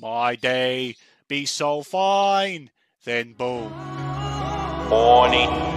My day be so fine, then boom. morning.